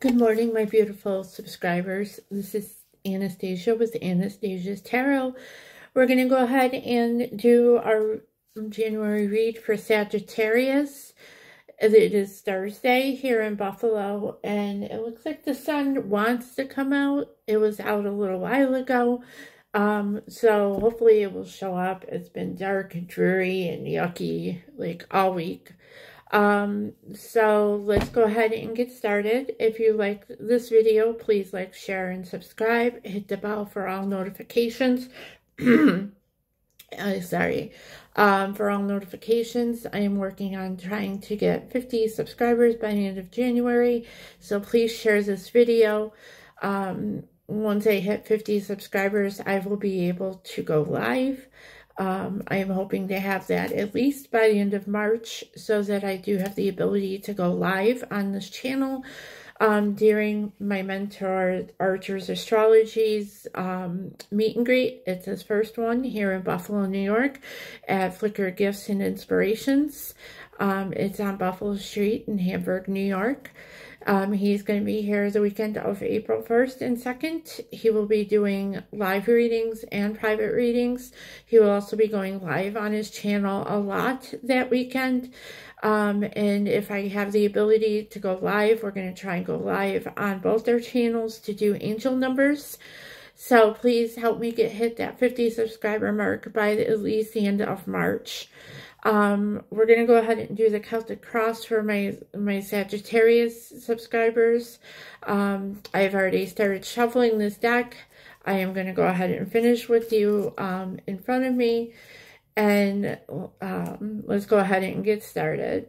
Good morning, my beautiful subscribers. This is Anastasia with Anastasia's Tarot. We're going to go ahead and do our January read for Sagittarius. It is Thursday here in Buffalo, and it looks like the sun wants to come out. It was out a little while ago, um, so hopefully it will show up. It's been dark and dreary and yucky, like, all week. Um, so let's go ahead and get started. If you like this video, please like, share, and subscribe. Hit the bell for all notifications. uh, sorry. Um, for all notifications, I am working on trying to get 50 subscribers by the end of January. So please share this video. Um, once I hit 50 subscribers, I will be able to go live. Um, I am hoping to have that at least by the end of March so that I do have the ability to go live on this channel um, during my mentor Archer's Astrology's um, meet and greet. It's his first one here in Buffalo, New York at Flickr Gifts and Inspirations. Um, it's on Buffalo Street in Hamburg, New York. Um, he's going to be here the weekend of April 1st and 2nd. He will be doing live readings and private readings. He will also be going live on his channel a lot that weekend. Um, and if I have the ability to go live, we're going to try and go live on both their channels to do angel numbers. So please help me get hit that 50 subscriber mark by at least the end of March. Um, we're going to go ahead and do the Celtic Cross for my, my Sagittarius subscribers. Um, I've already started shuffling this deck. I am going to go ahead and finish with you um, in front of me. And um, let's go ahead and get started.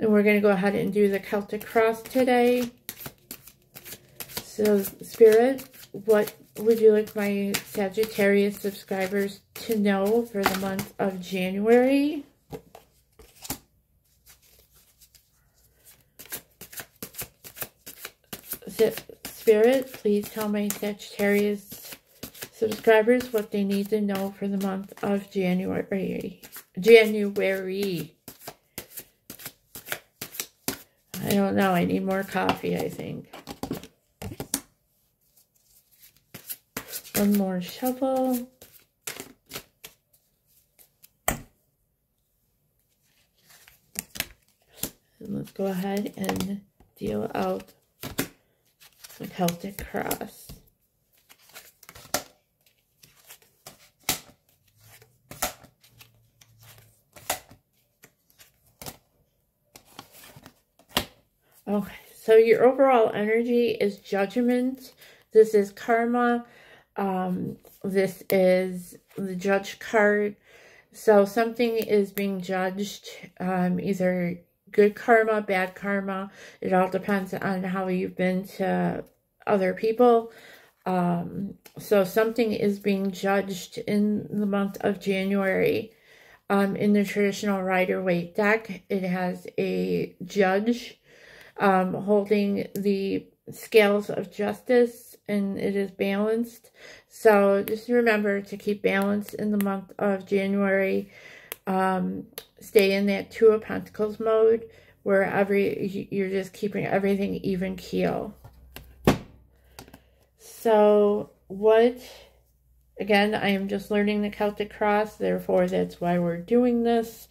And we're going to go ahead and do the Celtic Cross today. So, Spirit, what would you like my Sagittarius subscribers to know for the month of January? Spirit, please tell my Sagittarius subscribers what they need to know for the month of January. January. I don't know. I need more coffee, I think. One more shovel. And let's go ahead and deal out the Celtic cross. Okay, so your overall energy is judgment. This is karma. Um, this is the judge card. So something is being judged, um, either good karma, bad karma. It all depends on how you've been to other people. Um, so something is being judged in the month of January. Um, in the traditional Rider-Waite deck, it has a judge um, holding the scales of justice and it is balanced. So just remember to keep balance in the month of January. Um, stay in that Two of Pentacles mode where every you're just keeping everything even keel. So what, again, I am just learning the Celtic Cross, therefore that's why we're doing this.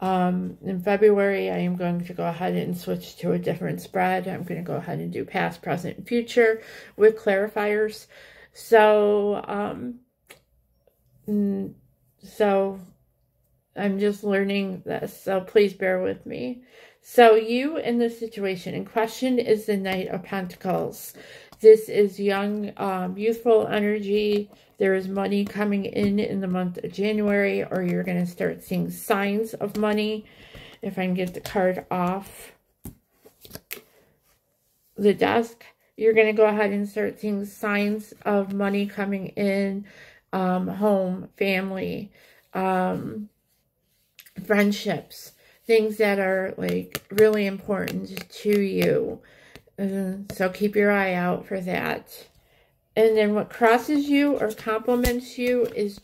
Um, in February, I am going to go ahead and switch to a different spread. I'm going to go ahead and do past, present, and future with clarifiers. So, um, so I'm just learning this. So please bear with me. So you in this situation in question is the Knight of Pentacles. This is young, um, youthful energy. There is money coming in in the month of January, or you're going to start seeing signs of money. If I can get the card off the desk, you're going to go ahead and start seeing signs of money coming in, um, home, family, um, friendships, things that are like really important to you. Uh, so keep your eye out for that. And then what crosses you or compliments you is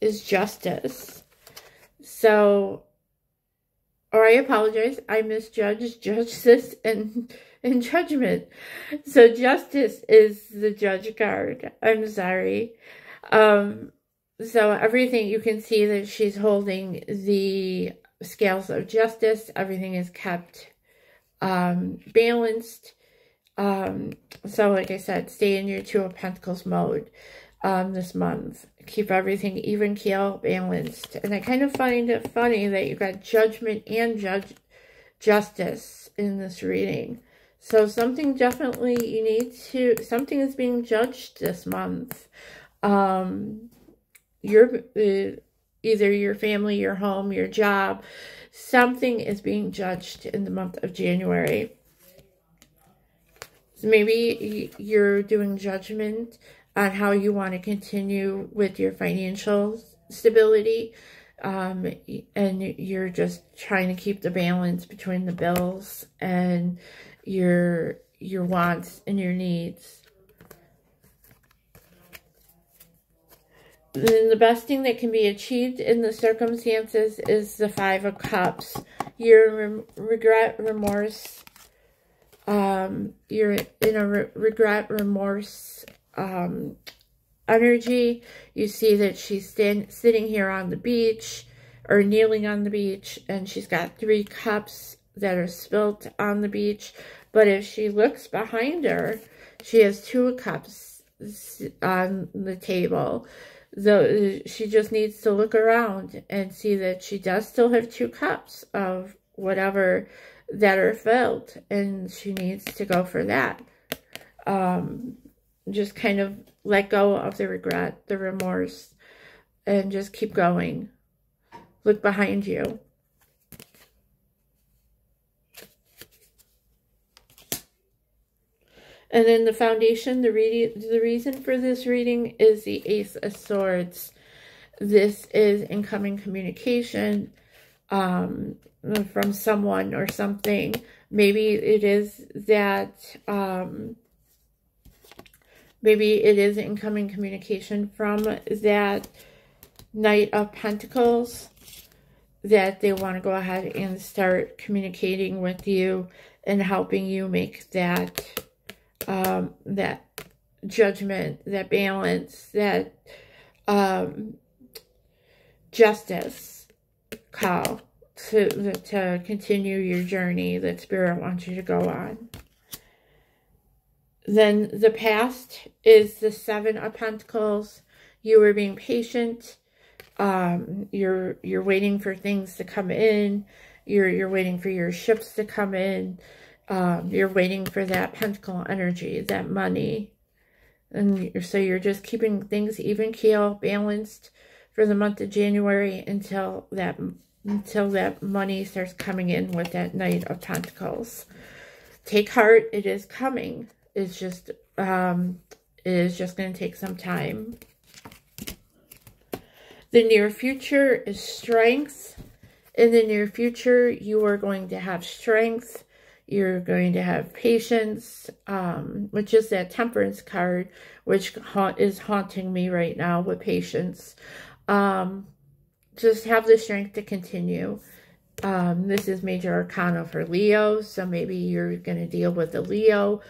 is justice. So or I apologize, I misjudged justice and, and judgment. So justice is the judge card. I'm sorry. Um, so everything, you can see that she's holding the scales of justice. Everything is kept um, balanced. Um, so like I said, stay in your Two of Pentacles mode um, this month. Keep everything even keel, balanced. And I kind of find it funny that you got judgment and judge justice in this reading. So something definitely you need to, something is being judged this month. Um, your, uh, either your family, your home, your job, something is being judged in the month of January. Maybe you're doing judgment on how you want to continue with your financial stability. Um, and you're just trying to keep the balance between the bills and your your wants and your needs. Then the best thing that can be achieved in the circumstances is the Five of Cups. Your regret, remorse, um, you're in a re regret, remorse, um, energy. You see that she's stand, sitting here on the beach or kneeling on the beach and she's got three cups that are spilt on the beach. But if she looks behind her, she has two cups on the table. So she just needs to look around and see that she does still have two cups of whatever that are filled. And she needs to go for that. Um, just kind of let go of the regret, the remorse, and just keep going. Look behind you. And then the foundation, the reading, the reason for this reading is the Ace of Swords. This is incoming communication um, from someone or something. Maybe it is that um, maybe it is incoming communication from that Knight of Pentacles that they want to go ahead and start communicating with you and helping you make that um, that judgment, that balance, that um, justice call to to continue your journey that spirit wants you to go on. Then the past is the Seven of Pentacles. You were being patient. Um, you're you're waiting for things to come in. You're you're waiting for your ships to come in. Um, you're waiting for that pentacle energy, that money. And you're, so you're just keeping things even keel, balanced for the month of January until that until that money starts coming in with that Knight of Pentacles. Take heart, it is coming It's just um, is just going to take some time. The near future is strength. In the near future, you are going to have strength. You're going to have patience, um, which is that temperance card, which ha is haunting me right now with patience. Um, just have the strength to continue. Um, this is major arcana for Leo, so maybe you're going to deal with a Leo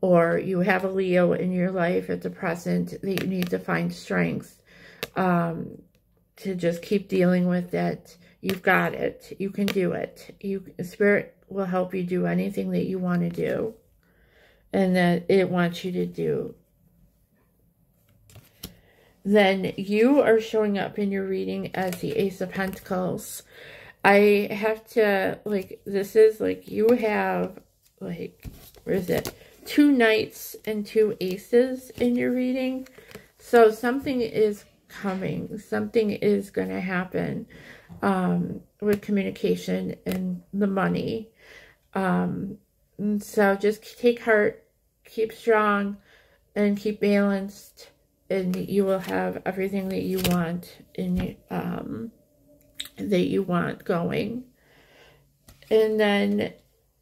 or you have a Leo in your life at the present that you need to find strength um, to just keep dealing with it. You've got it. You can do it. You Spirit will help you do anything that you want to do and that it wants you to do. Then you are showing up in your reading as the Ace of Pentacles. I have to, like, this is, like, you have, like, where is it? two knights and two aces in your reading. So something is coming. Something is going to happen um, with communication and the money. Um, and so just take heart, keep strong, and keep balanced, and you will have everything that you want in um, that you want going. And then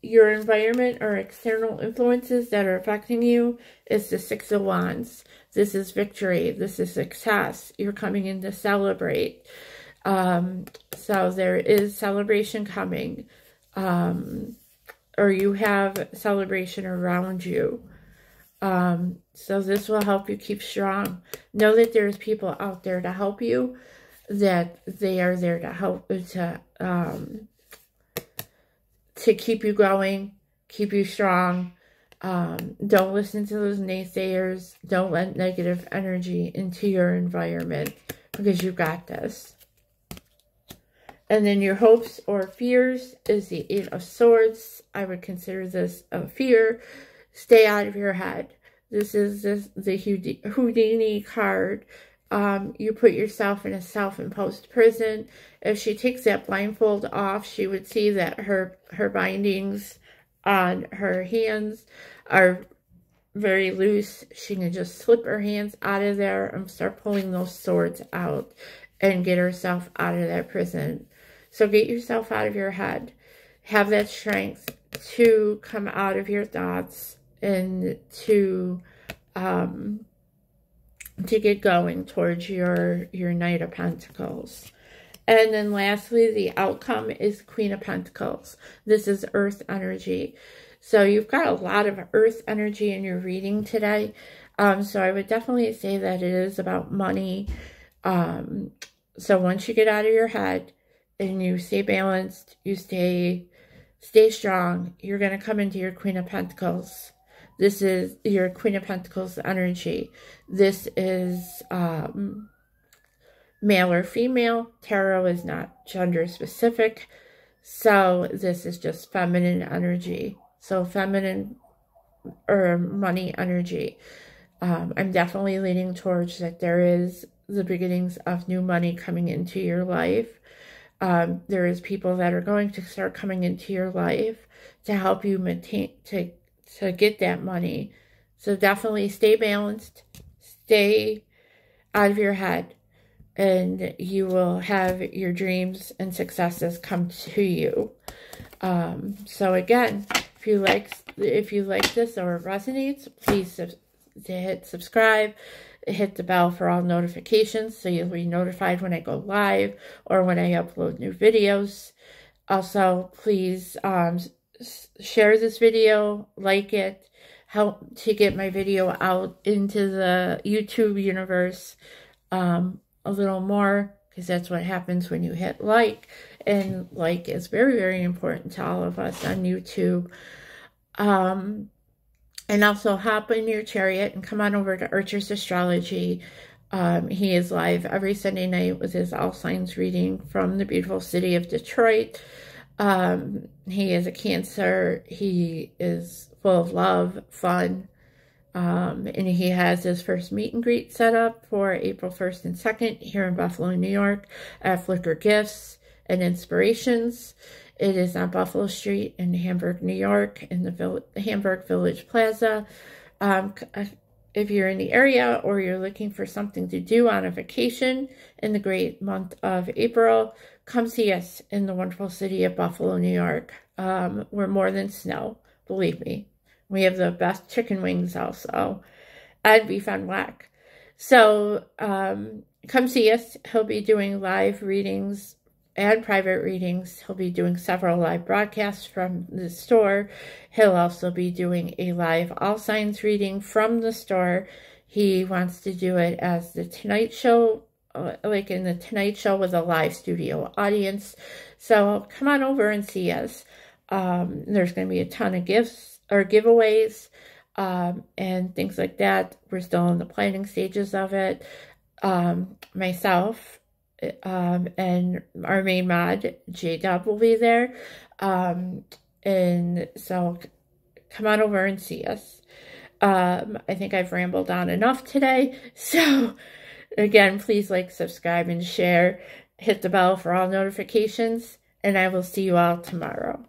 your environment or external influences that are affecting you is the Six of Wands. This is victory. This is success. You're coming in to celebrate. Um, so there is celebration coming. Um, or you have celebration around you. Um, so this will help you keep strong. Know that there's people out there to help you, that they are there to help, to, um, to keep you going, keep you strong. Um, don't listen to those naysayers. Don't let negative energy into your environment because you've got this. And then your hopes or fears is the Eight of Swords. I would consider this a fear. Stay out of your head. This is this, the Houdini card. Um, you put yourself in a self-imposed prison. If she takes that blindfold off, she would see that her, her bindings on her hands are very loose. She can just slip her hands out of there and start pulling those swords out and get herself out of that prison. So get yourself out of your head. Have that strength to come out of your thoughts and to um, to get going towards your your Knight of Pentacles. And then lastly, the outcome is Queen of Pentacles. This is Earth energy. So you've got a lot of Earth energy in your reading today. Um, so I would definitely say that it is about money. Um, so once you get out of your head, and you stay balanced, you stay stay strong, you're going to come into your Queen of Pentacles. This is your Queen of Pentacles energy. This is um, male or female. Tarot is not gender specific. So this is just feminine energy. So feminine or money energy. Um, I'm definitely leaning towards that there is the beginnings of new money coming into your life. Um, there is people that are going to start coming into your life to help you maintain, to, to get that money. So definitely stay balanced, stay out of your head, and you will have your dreams and successes come to you. Um, so again, if you like, if you like this or resonates, please hit subscribe hit the bell for all notifications so you'll be notified when I go live or when I upload new videos. Also, please um, share this video, like it, help to get my video out into the YouTube universe um, a little more because that's what happens when you hit like. And like is very, very important to all of us on YouTube. Um, and also hop in your chariot and come on over to Archer's Astrology. Um, he is live every Sunday night with his All Signs reading from the beautiful city of Detroit. Um, he is a Cancer. He is full of love, fun, um, and he has his first meet and greet set up for April 1st and 2nd here in Buffalo, New York at Flicker Gifts and Inspirations. It is on Buffalo Street in Hamburg, New York, in the, Vill Hamburg Village Plaza. Um, uh, if you're in the area or you're looking for something to do on a vacation in the great month of April, come see us in the wonderful city of Buffalo, New York. Um, we're more than snow, believe me. We have the best chicken wings also, and beef on weck. So um, come see us. He'll be doing live readings and private readings. He'll be doing several live broadcasts from the store. He'll also be doing a live All Signs reading from the store. He wants to do it as the Tonight Show, uh, like in the Tonight Show with a live studio audience. So come on over and see us. Um, there's going to be a ton of gifts or giveaways um, and things like that. We're still in the planning stages of it. Um, myself um, and our main mod, J-Dub, will be there. Um, and so come on over and see us. Um, I think I've rambled on enough today. So again, please like, subscribe, and share. Hit the bell for all notifications. And I will see you all tomorrow.